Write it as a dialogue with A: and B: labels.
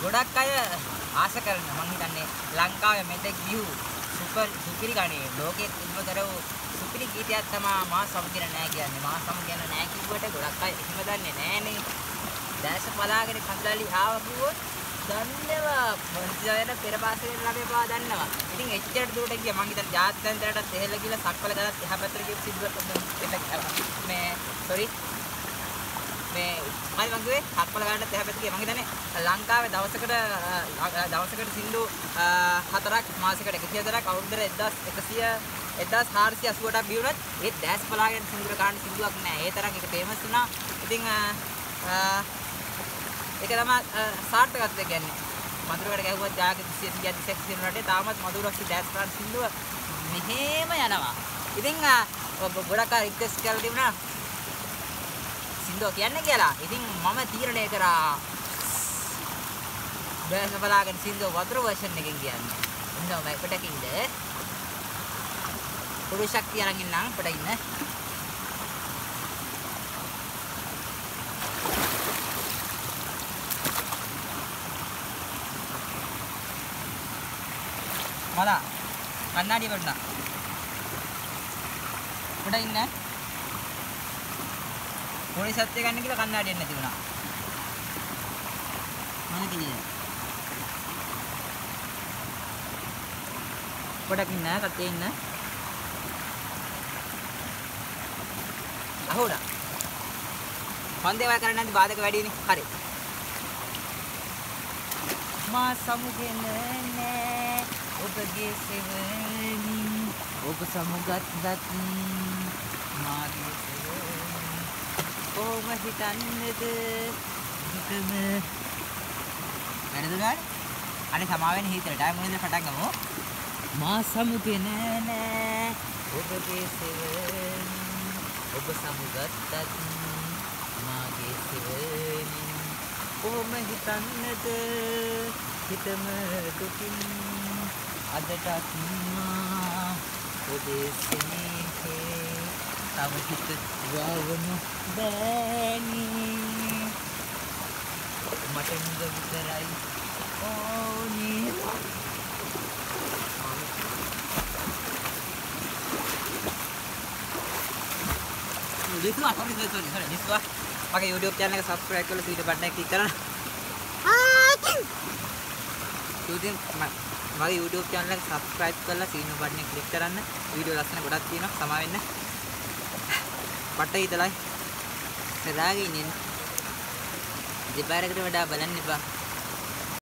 A: ගොඩක් අය ආස කරන මං හිතන්නේ ලංකාවේ මෙතෙක් බිහු සුපර් සුපිරි ගානේ ලෝකයේ තිබ්බ කරව සුපිරි ගීතයක් තමයි මා සමුදින නෑ කියන්නේ. මා සමුදින නෑ කිව්වට ගොඩක් අය එහෙම දන්නේ නෑනේ. දැස පලාගෙන කන්දලි ආව කිව්වොත් දන්නවා මොන්සියන පෙරපාසලේ ළමයි බා දන්නවා. ඉතින් එච්චර දුරට ගියා. මං හිතන්නේ ජාත්‍යන්තරයට තෙහෙල ගිහලා සක්වල ගලත් එහා පැත්තට ගිය සිද්ධාර්ථ මේ සෝරි මේ මම මං කිව්වේ හත්පල ගන්නත් එහා පැත්තේ මං හිතන්නේ ලංකාවේ දවසකට අ, දවසකට සින්දු අ, හතරක් මාසෙකට 104ක් අවුරුද්දට 1100 1488ක් බිවුනත් ඒ දැස් බලාගෙන සින්දුර ගන්න සින්දුවක් නෑ. ඒ තරම් ඒක ෆේමස් වුණා. ඉතින් අ, අ, ඒක තමයි අ, සාර්ථකත්වය කියන්නේ. මధుරකට ගැහුවත් ජාගේ 230 230 රටේ තාමත් මధుරක්ෂි දැස් ගන්න සින්දුව මෙහෙම යනවා. ඉතින් අ, ඔබ ගොඩක් අය රික්වෙස්ට් කරලා තිබුණා සින්දුව කියන්න කියලා. ඉතින් මම තීරණය කරා බෑස බලාගෙන සින්දුව වතුර වර්ෂන් එකෙන් කියන්නේ. ඉන්නවා මම කොටකින්ද පොඩි ශක්තිය අරන් ඉන්නම් පොඩ ඉන්න. මලා කන්නාඩිය වුණා. පොඩ ඉන්න. පොඩි සත්‍ය ගන්න කියලා කන්නාඩියක් නැති වුණා. මම කියේ. පොඩක් ඉන්න කට්ටිය ඉන්න. අහෝඩා. පන්දේවල් කරන්න නැති බාධක වැඩිනේ. හරි. මා සමුගෙන නෑ ඔබගේ සෙවණින් ඔබ සමුගත් දත් මාගේ සෙවණින් කොහොම හිතන්නේද? දුකම වැරදුනානේ අනේ සමාවෙන්න හිතලට ආයෙ මොනද පටන් ගමු. මා සමුගෙන නෑ ඔබගේ සෙවණින් ඔබ සමුගත්තත් මාගේ සෙවණින් කොහොම හිතන්නද? හිතම දුකින් අදටත් මා ඔබේ ස්නේහේ තව හිත වවනු බෑනි මට නුඹ විතරයි ඕනේ sorry sorry sorry sorry දිස්වා මගේ YouTube channel එක subscribe කරලා සීට බටන් එක click කරන්න. ඉතින් මගේ YouTube channel එක subscribe කරලා සීන බටන් එක click කරන්න. වීඩියෝ ලස්සන ගොඩක් තියෙනවා. සමා වෙන්න. පට්ට ඉතලයි. සදාගේ ඉන්නේ. දෙපාරකට වඩා බලන්න එපා.